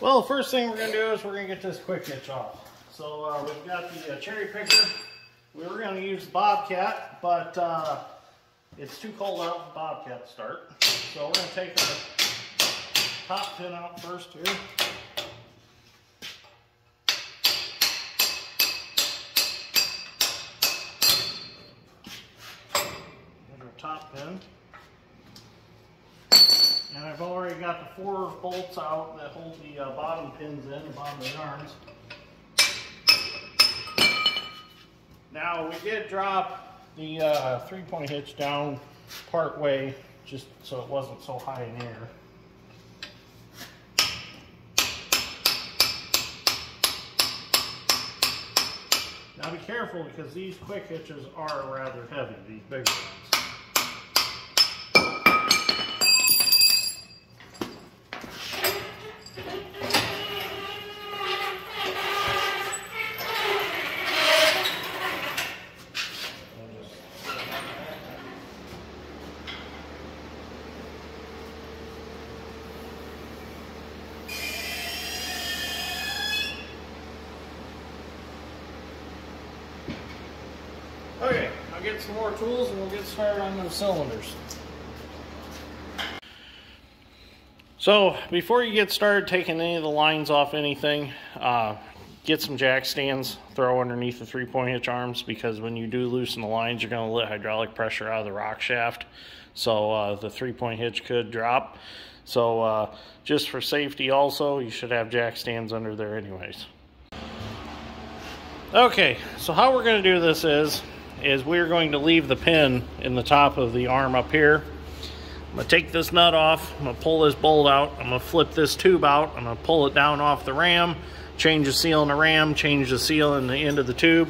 Well, first thing we're going to do is we're going to get this quick hitch off. So uh, we've got the uh, cherry picker. We were going to use the Bobcat, but uh, it's too cold out for Bobcat to start. So we're going to take the top pin out first here. Got the four bolts out that hold the uh, bottom pins in, the bottom of the arms. Now we did drop the uh, three-point hitch down part way just so it wasn't so high in air. Now be careful because these quick hitches are rather heavy, these bigger ones. I'll just- Okay, More tools and we'll get started on those cylinders. So before you get started taking any of the lines off anything, uh, get some jack stands, throw underneath the three-point hitch arms because when you do loosen the lines, you're going to let hydraulic pressure out of the rock shaft. So uh, the three-point hitch could drop. So uh, just for safety also, you should have jack stands under there anyways. Okay, so how we're going to do this is, is we're going to leave the pin in the top of the arm up here. I'm going to take this nut off, I'm going to pull this bolt out, I'm going to flip this tube out, I'm going to pull it down off the ram, change the seal in the ram, change the seal in the end of the tube,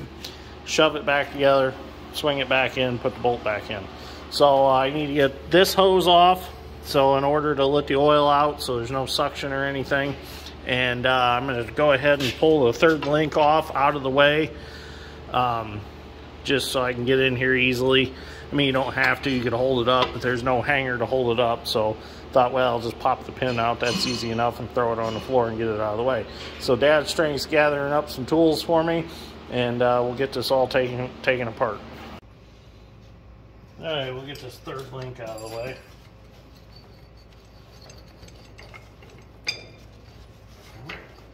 shove it back together, swing it back in, put the bolt back in. So uh, I need to get this hose off, so in order to let the oil out so there's no suction or anything, and uh, I'm going to go ahead and pull the third link off out of the way um, just so I can get in here easily. I mean, you don't have to, you could hold it up, but there's no hanger to hold it up, so thought, well, I'll just pop the pin out, that's easy enough, and throw it on the floor and get it out of the way. So Dad's Strength's gathering up some tools for me, and uh, we'll get this all taken, taken apart. All right, we'll get this third link out of the way.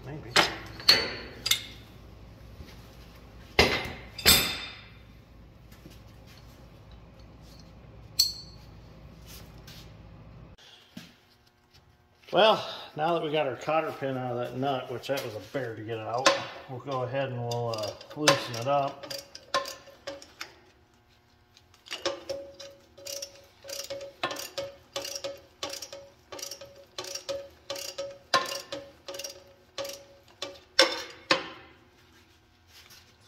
Maybe. Well, now that we got our cotter pin out of that nut, which that was a bear to get out, we'll go ahead and we'll uh, loosen it up.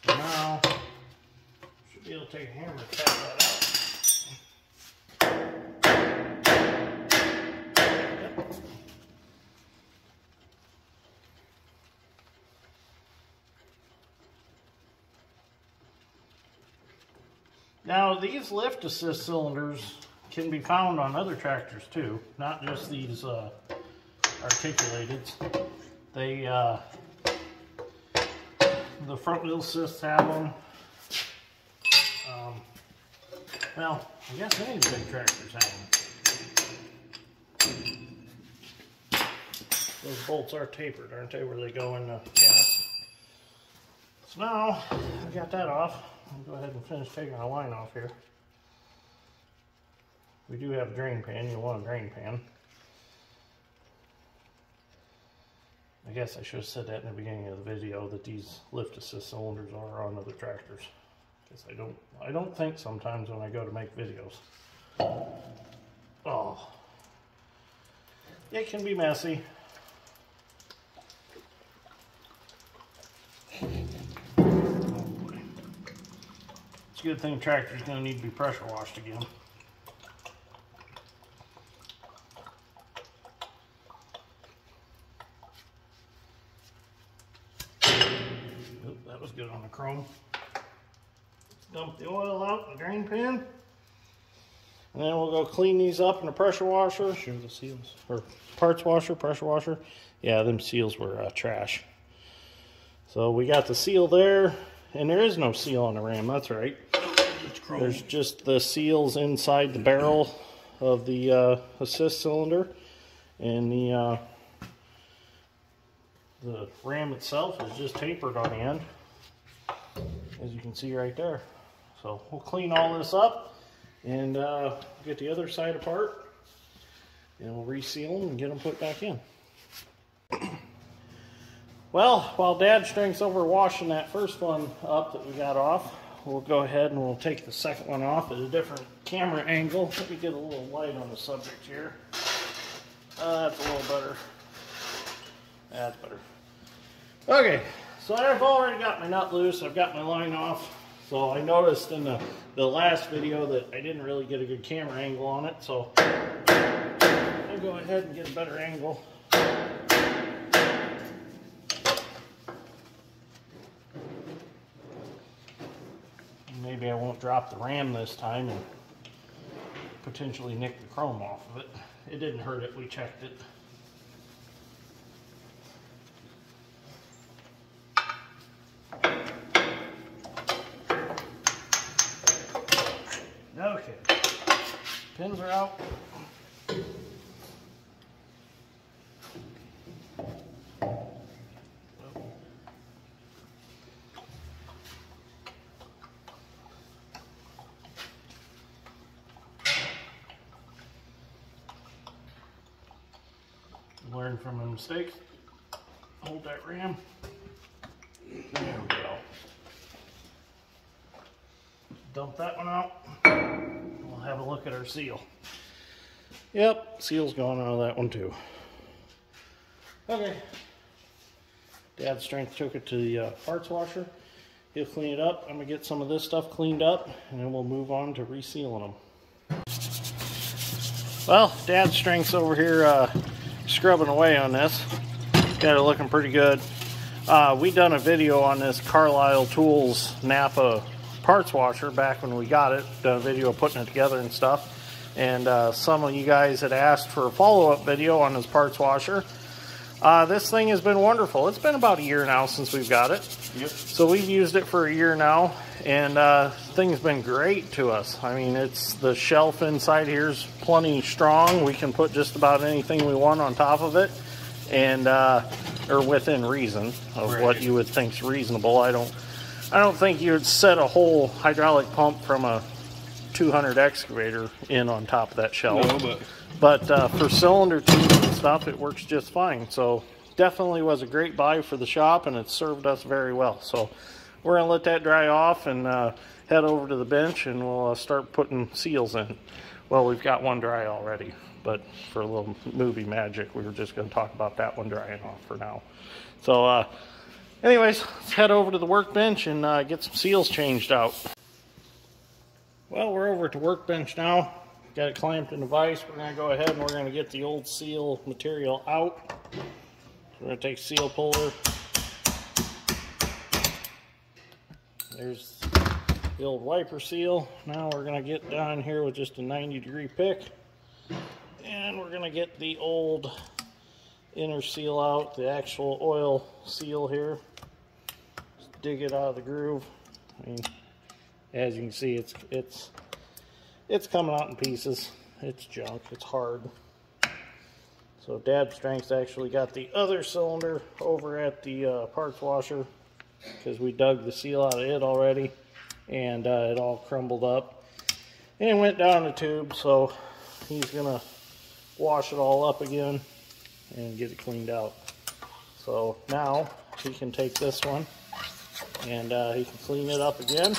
So now, should be able to take a hammer and tap that out. Yep. Now, these lift assist cylinders can be found on other tractors too, not just these uh, articulated. They, uh, the front wheel assists have them. Um, well, I guess any big tractors have them. Those bolts are tapered, aren't they, where they go in the cast? So now, I've got that off. I'll go ahead and finish taking the line off here. We do have a drain pan. You want a drain pan. I guess I should have said that in the beginning of the video that these lift assist cylinders are on other tractors. Because I don't, I don't think sometimes when I go to make videos. Oh, it can be messy. Oh boy. It's a good thing tractor's gonna need to be pressure washed again. Oop, that was good on the chrome. Dump the oil out in the drain pan. And then we'll go clean these up in a pressure washer. Show the seals. Or parts washer, pressure washer. Yeah, them seals were uh, trash. So we got the seal there. And there is no seal on the Ram, that's right. There's just the seals inside the barrel of the uh, assist cylinder. And the, uh, the Ram itself is just tapered on the end. As you can see right there. So we'll clean all this up and uh, get the other side apart and we'll reseal them and get them put back in. Well, while Dad strengths over washing that first one up that we got off, we'll go ahead and we'll take the second one off at a different camera angle. Let me get a little light on the subject here. Uh, that's a little better. That's better. Okay, so I've already got my nut loose. I've got my line off. So I noticed in the, the last video that I didn't really get a good camera angle on it. So I'll go ahead and get a better angle. Maybe I won't drop the ram this time and potentially nick the chrome off of it. It didn't hurt it, we checked it. Okay, pins are out. From a mistake. Hold that ram. There we go. Dump that one out. We'll have a look at our seal. Yep, seal's gone out of that one too. Okay. Dad's strength took it to the uh, parts washer. He'll clean it up. I'm gonna get some of this stuff cleaned up and then we'll move on to resealing them. Well, Dad's strength's over here uh, scrubbing away on this. Got it looking pretty good. Uh, we done a video on this Carlyle Tools Napa parts washer back when we got it. Done a video of putting it together and stuff. And uh, some of you guys had asked for a follow-up video on this parts washer. Uh, this thing has been wonderful. It's been about a year now since we've got it. Yep. So we've used it for a year now, and uh, thing's been great to us. I mean, it's the shelf inside here's plenty strong. We can put just about anything we want on top of it, and uh, or within reason of Right. what you would think's reasonable. I don't, I don't think you would set a whole hydraulic pump from a 200 excavator in on top of that shelf. No, but But uh, for cylinder tubes and stuff, it works just fine. So definitely was a great buy for the shop, and it served us very well. So we're gonna let that dry off and uh, head over to the bench, and we'll uh, start putting seals in. Well, we've got one dry already, but for a little movie magic, we were just gonna talk about that one drying off for now. So, uh, anyways, let's head over to the workbench and uh, get some seals changed out. Well, we're over to workbench now. Got it clamped in a vise. We're going to go ahead and we're going to get the old seal material out. We're going to take seal puller. There's the old wiper seal. Now we're going to get down here with just a 90 degree pick. And we're going to get the old inner seal out, the actual oil seal here. Just dig it out of the groove. I mean, as you can see, it's it's it's coming out in pieces. It's junk. It's hard. So Dad Strength's actually got the other cylinder over at the uh, parts washer because we dug the seal out of it already, and uh, it all crumbled up and went down the tube. So he's gonna wash it all up again and get it cleaned out. So now he can take this one and uh, he can clean it up again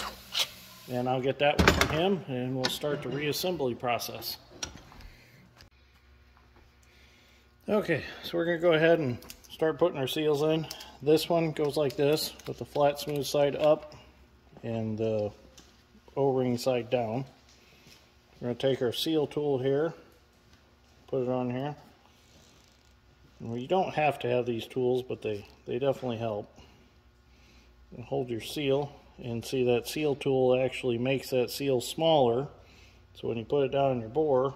and I'll get that one from him and we'll start the reassembly process. Okay, so we're to go ahead and start putting our seals in. This one goes like this with the flat smooth side up and the O-ring side down. We're to take our seal tool here, put it on here. Well, you don't have to have these tools, but they, they definitely help. And hold your seal and see that seal tool actually makes that seal smaller So when you put it down in your bore,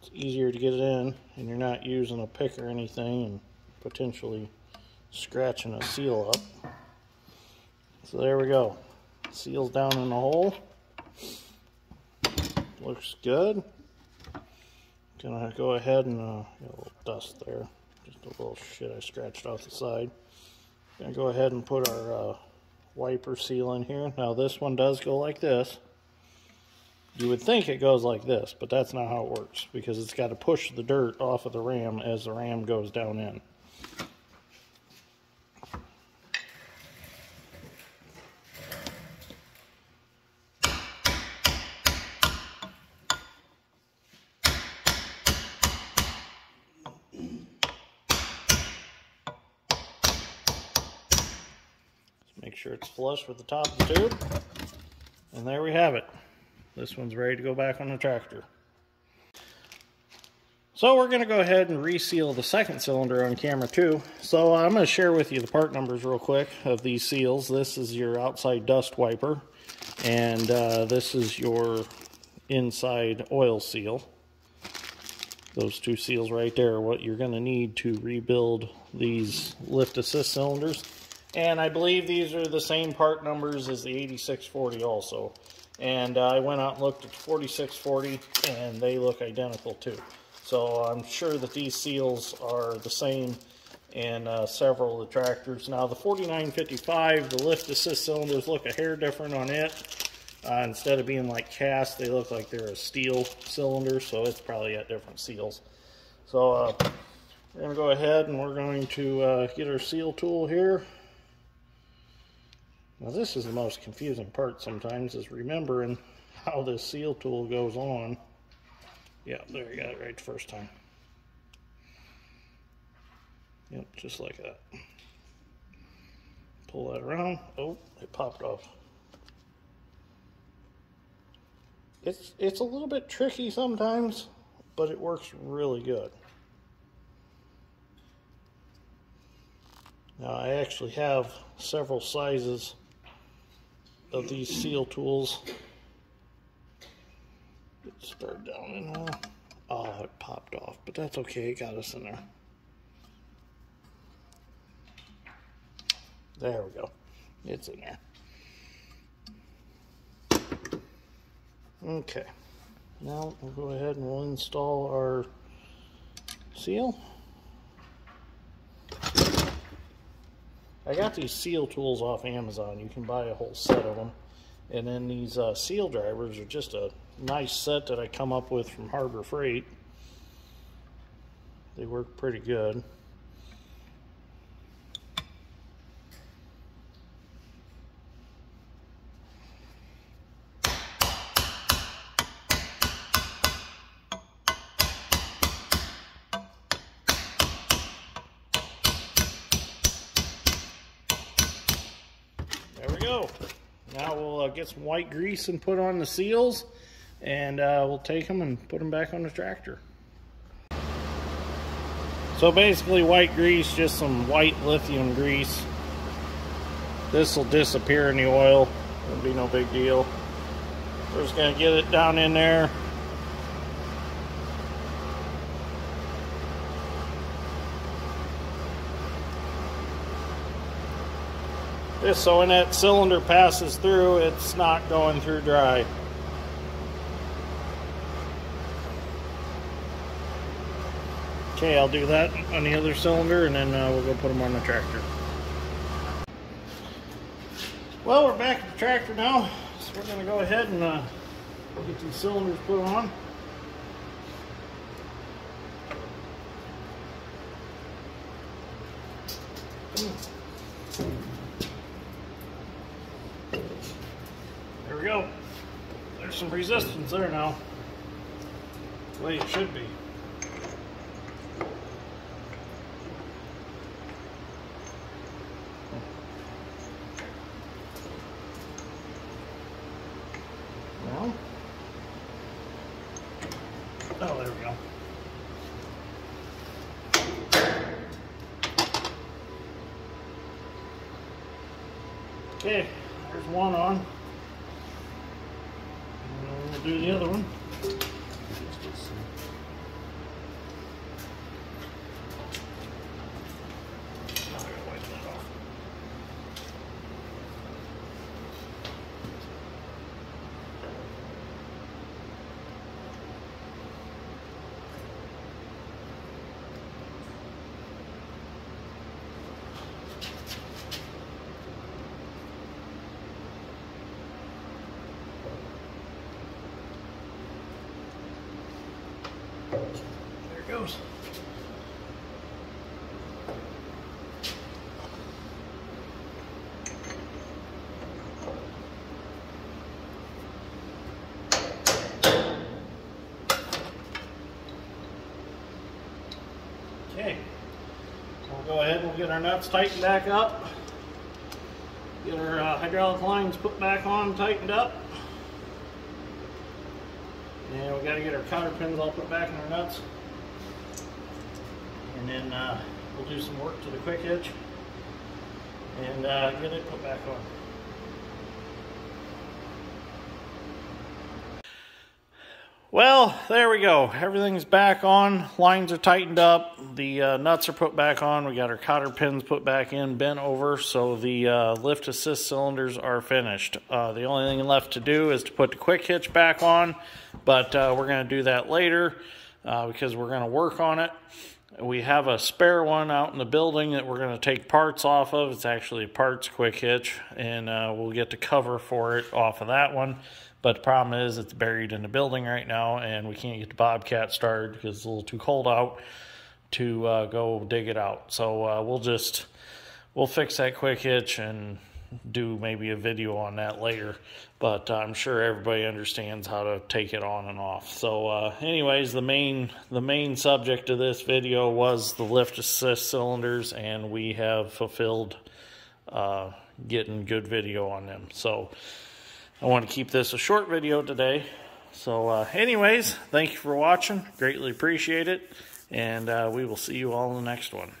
it's easier to get it in and you're not using a pick or anything and potentially scratching a seal up. So there we go. Seals down in the hole. Looks good. Gonna go ahead and, uh, a little dust there. Just a little shit I scratched off the side. Gonna go ahead and put our uh, wiper seal in here. Now this one does go like this. You would think it goes like this, but that's not how it works because it's got to push the dirt off of the ram as the ram goes down in. Make sure it's flush with the top of the tube. And there we have it. This one's ready to go back on the tractor. So we're going to go ahead and reseal the second cylinder on camera too. So I'm going to share with you the part numbers real quick of these seals. This is your outside dust wiper and uh, this is your inside oil seal. Those two seals right there are what you're going to need to rebuild these lift assist cylinders. And I believe these are the same part numbers as the 8640 also. And uh, I went out and looked at 4640 and they look identical too. So I'm sure that these seals are the same in uh, several of the tractors. Now the 4955, the lift assist cylinders look a hair different on it. Uh, instead of being like cast, they look like they're a steel cylinder, so it's probably got different seals. So uh, we're going to go ahead and we're going to uh, get our seal tool here. Now this is the most confusing part sometimes is remembering how this seal tool goes on. Yeah, there you got it right the first time. Yep, just like that. Pull that around. Oh, it popped off. It's it's a little bit tricky sometimes, but it works really good. Now I actually have several sizes of these seal tools. Get Start down in there. Oh, it popped off, but that's okay. It got us in there. There we go. It's in there. Okay. Now we'll go ahead and we'll install our seal. I got these seal tools off Amazon. You can buy a whole set of them. And then these uh, seal drivers are just a nice set that I come up with from Harbor Freight. They work pretty good. go. Now we'll uh, get some white grease and put on the seals and uh, we'll take them and put them back on the tractor. So basically white grease, just some white lithium grease. This will disappear in the oil. It'll be no big deal. We're just gonna get it down in there so when that cylinder passes through, it's not going through dry. Okay, I'll do that on the other cylinder and then uh, we'll go put them on the tractor. Well, we're back at the tractor now, so we're going to go ahead and uh, get these cylinders put on. we go. There's some resistance there now. The way it should be. Well. Oh, there we go. Okay, there's one on do the other one. There it goes. Okay, we'll go ahead and get our nuts tightened back up. Get our uh, hydraulic lines put back on, tightened up. And we got to get our cotter pins all put back in our nuts. Then uh, we'll do some work to the quick hitch and uh, get it put back on. Well, there we go. Everything's back on. Lines are tightened up. The uh, nuts are put back on. We got our cotter pins put back in, bent over, so the uh, lift assist cylinders are finished. Uh, the only thing left to do is to put the quick hitch back on, but uh, we're going to do that later uh, because we're going to work on it. We have a spare one out in the building that we're going to take parts off of. It's actually a parts quick hitch, and uh, we'll get the cover for it off of that one. But the problem is it's buried in the building right now, and we can't get the Bobcat started because it's a little too cold out to uh, go dig it out. So uh, we'll just we'll fix that quick hitch and do maybe a video on that later. But I'm sure everybody understands how to take it on and off. So, uh, anyways, the main the main subject of this video was the lift assist cylinders, and we have fulfilled uh, getting good video on them. So. I want to keep this a short video today. So uh, anyways, thank you for watching. Greatly appreciate it. And uh, we will see you all in the next one.